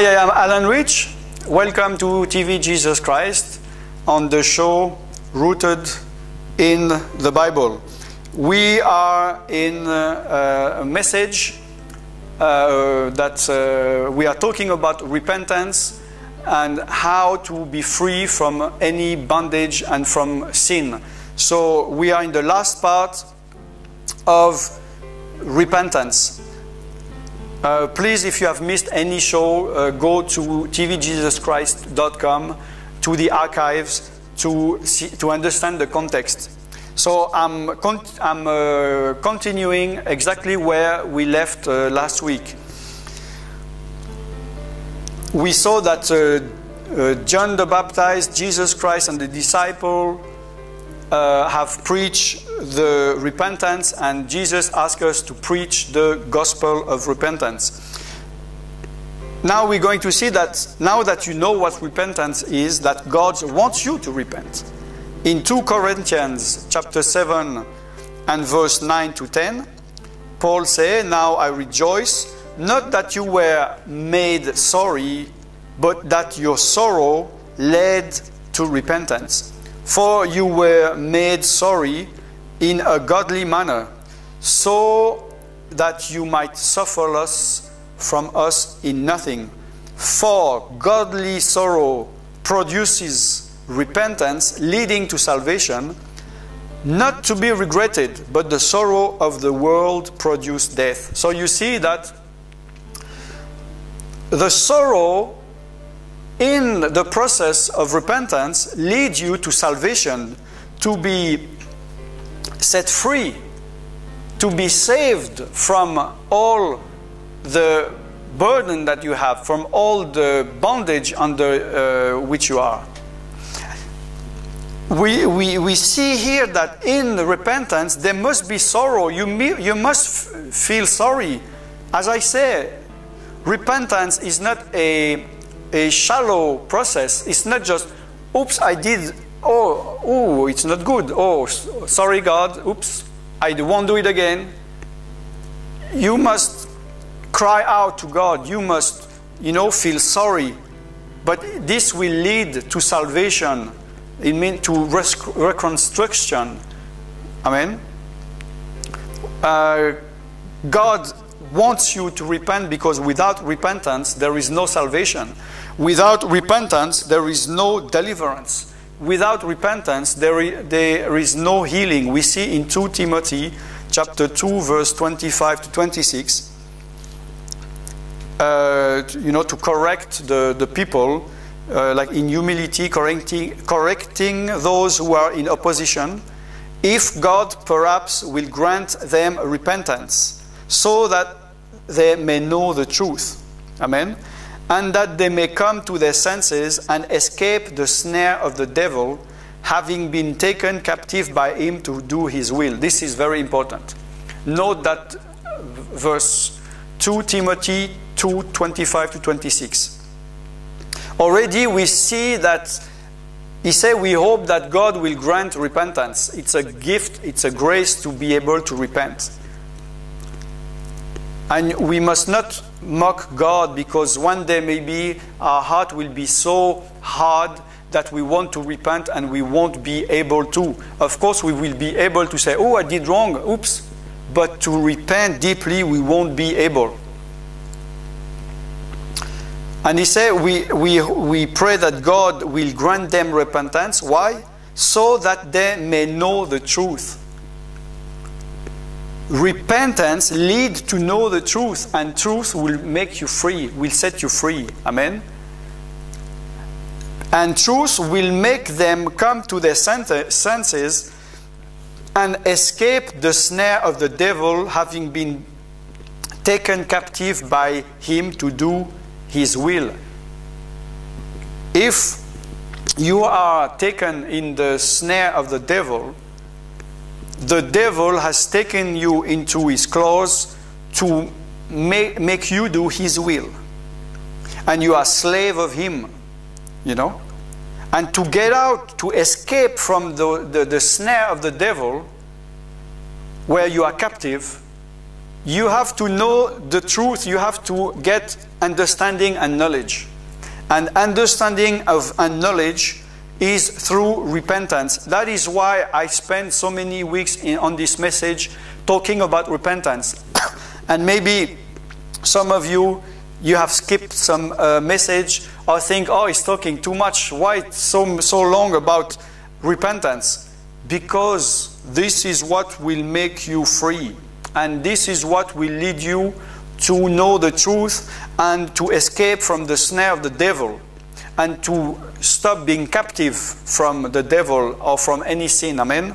Hi, I am Allan Rich. Welcome to TV Jesus Christ on the show Rooted in the Bible. We are in uh, a message uh, that uh, we are talking about repentance and how to be free from any bondage and from sin. So we are in the last part of repentance. Uh, please, if you have missed any show, uh, go to tvjesuschrist.com to the archives to see, to understand the context. So I'm, con- I'm uh, continuing exactly where we left uh, last week. We saw that uh, uh, John the Baptist, Jesus Christ, and the disciple uh, have preached the repentance, and Jesus asked us to preach the gospel of repentance. Now we're going to see that now that you know what repentance is, that God wants you to repent. In 2 Corinthians chapter 7 and verse 9 to 10, Paul says, Now I rejoice, not that you were made sorry, but that your sorrow led to repentance. For you were made sorry in a godly manner, so that you might suffer loss from us in nothing. For godly sorrow produces repentance, leading to salvation, not to be regretted, but the sorrow of the world produced death. So you see that the sorrow in the process of repentance lead you to salvation, to be set free, to be saved from all the burden that you have, from all the bondage under uh, which you are. We, we, we see here that in repentance there must be sorrow. You, you must feel sorry. As I say, repentance is not a, a shallow process. It's not just, oops, I did, oh, oh, it's not good. Oh, sorry, God, oops, I won't do it again. You must cry out to God. You must, you know, feel sorry. But this will lead to salvation. It means to reconstruction. Amen. Uh, God wants you to repent because without repentance there is no salvation. Without repentance there is no deliverance. Without repentance there is, there is no healing. We see in 2 Timothy chapter 2 verse 25 to 26 uh, you know, to correct the, the people, uh, like in humility, correcting, correcting those who are in opposition, if God perhaps will grant them repentance, so that they may know the truth. Amen. And that they may come to their senses and escape the snare of the devil, having been taken captive by him to do his will. This is very important. Note that verse 2 Timothy 2 25 to 26. Already we see that he said, We hope that God will grant repentance. It's a gift, it's a grace to be able to repent. And we must not mock God because one day maybe our heart will be so hard that we want to repent and we won't be able to. Of course, we will be able to say, Oh, I did wrong, oops. But to repent deeply, we won't be able. And he said, we, we, we pray that God will grant them repentance. Why? So that they may know the truth. Repentance leads to know the truth, and truth will make you free, will set you free. Amen. And truth will make them come to their senses and escape the snare of the devil, having been taken captive by him to do his will. If you are taken in the snare of the devil, the devil has taken you into his claws to make, make you do his will. And you are slave of him, you know. And to get out, to escape from the, the, the snare of the devil, where you are captive, you have to know the truth, you have to get understanding and knowledge. And understanding of and knowledge is through repentance. That is why I spend so many weeks in, on this message talking about repentance. and maybe some of you you have skipped some uh, message or think, oh, he's talking too much. Why so so long about repentance? Because this is what will make you free, and this is what will lead you to know the truth and to escape from the snare of the devil and to stop being captive from the devil or from any sin. Amen.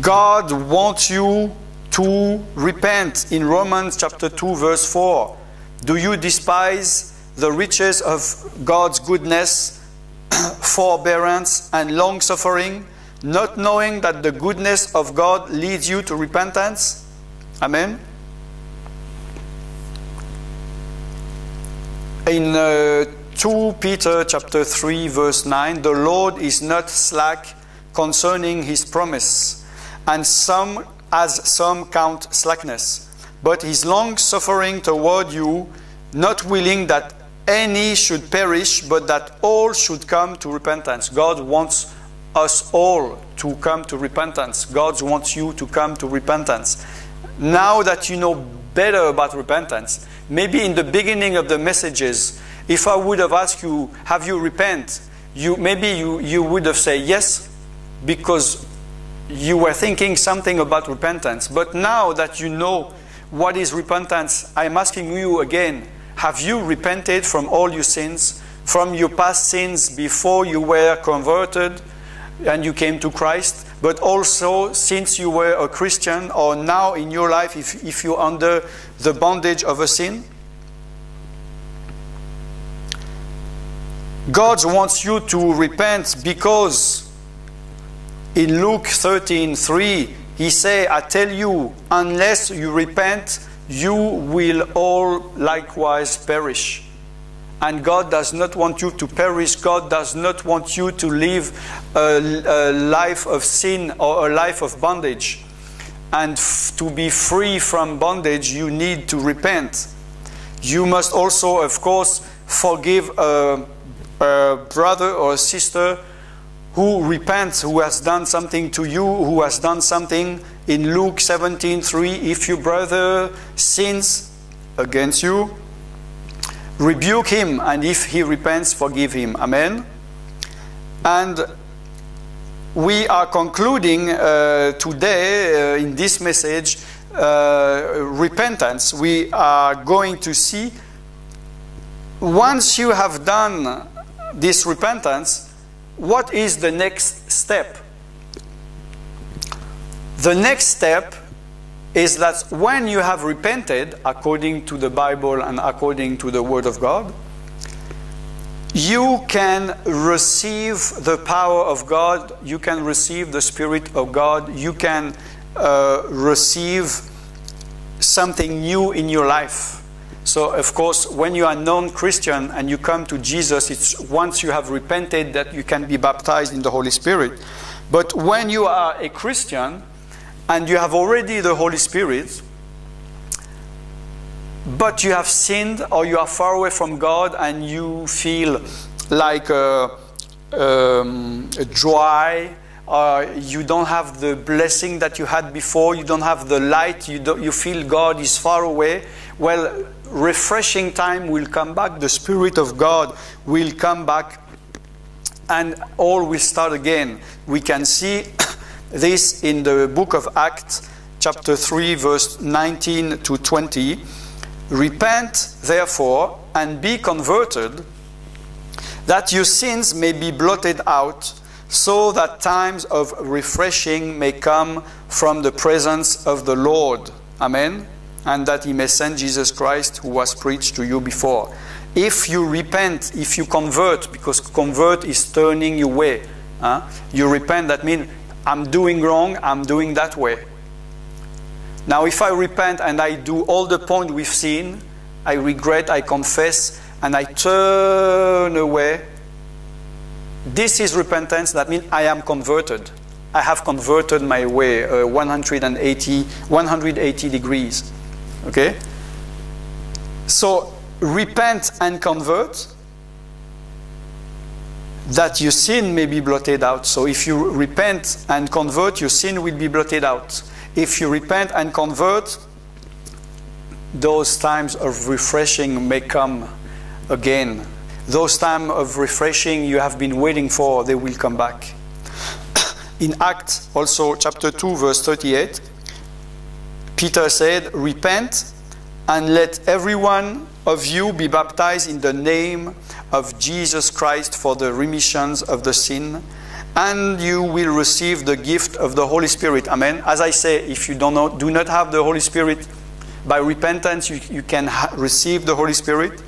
God wants you to repent in Romans chapter 2 verse 4. Do you despise the riches of God's goodness, forbearance and long suffering, not knowing that the goodness of God leads you to repentance? Amen. In uh, 2 Peter chapter 3 verse 9, the Lord is not slack concerning his promise, and some as some count slackness, but his long suffering toward you, not willing that any should perish, but that all should come to repentance. God wants us all to come to repentance. God wants you to come to repentance. Now that you know better about repentance, maybe in the beginning of the messages, if I would have asked you, have you repent? You, maybe you, you would have said yes, because you were thinking something about repentance. But now that you know what is repentance, I'm asking you again, have you repented from all your sins, from your past sins before you were converted and you came to Christ? But also since you were a Christian or now in your life, if, if you're under the bondage of a sin? God wants you to repent because in Luke 13 3, he say, I tell you, unless you repent, you will all likewise perish. And God does not want you to perish. God does not want you to live a, a life of sin or a life of bondage. And to be free from bondage, you need to repent. You must also, of course, forgive a, a brother or a sister who repents, who has done something to you, who has done something in Luke 17 3. If your brother sins against you, rebuke him, and if he repents, forgive him. Amen. And we are concluding uh, today uh, in this message uh, repentance. We are going to see once you have done this repentance, what is the next step? The next step is that when you have repented, according to the Bible and according to the Word of God, you can receive the power of God, you can receive the Spirit of God, you can uh, receive something new in your life. So, of course, when you are non Christian and you come to Jesus, it's once you have repented that you can be baptized in the Holy Spirit. But when you are a Christian and you have already the Holy Spirit, but you have sinned or you are far away from God and you feel like a, um, a dry, uh, you don't have the blessing that you had before, you don't have the light, you, you feel God is far away. Well, refreshing time will come back, the Spirit of God will come back, and all will start again. We can see this in the book of Acts, chapter 3, verse 19 to 20. Repent, therefore, and be converted, that your sins may be blotted out, so that times of refreshing may come from the presence of the Lord. Amen. And that he may send Jesus Christ, who was preached to you before. If you repent, if you convert, because convert is turning your way, huh? you repent, that means I'm doing wrong, I'm doing that way. Now, if I repent and I do all the point we've seen, I regret, I confess, and I turn away, this is repentance. That means I am converted. I have converted my way uh, 180, 180 degrees. Okay? So repent and convert that your sin may be blotted out. So if you repent and convert, your sin will be blotted out. If you repent and convert, those times of refreshing may come again. Those times of refreshing you have been waiting for, they will come back. In Acts, also chapter 2, verse 38, Peter said, Repent and let everyone of you be baptized in the name of Jesus Christ for the remissions of the sin, and you will receive the gift of the Holy Spirit. Amen. As I say, if you do not, do not have the Holy Spirit, by repentance you, you can receive the Holy Spirit.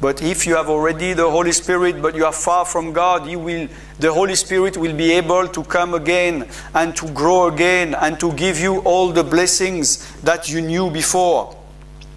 But if you have already the Holy Spirit, but you are far from God, will, the Holy Spirit will be able to come again and to grow again and to give you all the blessings that you knew before.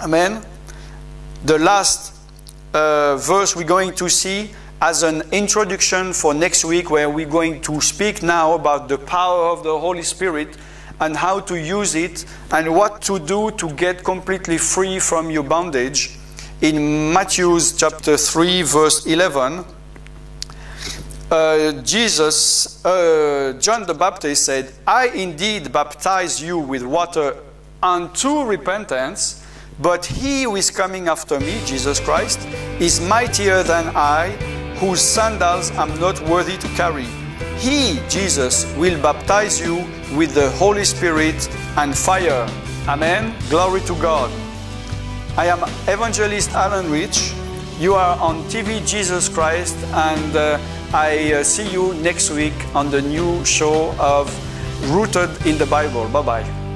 Amen. The last uh, verse we're going to see as an introduction for next week, where we're going to speak now about the power of the Holy Spirit and how to use it and what to do to get completely free from your bondage. In Matthew chapter 3, verse 11, uh, Jesus, uh, John the Baptist said, I indeed baptize you with water unto repentance, but he who is coming after me, Jesus Christ, is mightier than I, whose sandals I'm not worthy to carry. He, Jesus, will baptize you with the Holy Spirit and fire. Amen. Glory to God. I am Evangelist Allan Rich. You are on TV Jesus Christ, and uh, I uh, see you next week on the new show of Rooted in the Bible. Bye bye.